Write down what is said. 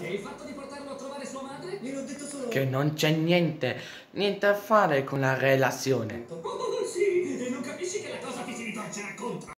E il fatto di portarlo a trovare sua madre? Gliel'ho detto solo... Che non c'è niente, niente a fare con la relazione. Oh sì, e non capisci che la cosa ti si ritorcerà contro?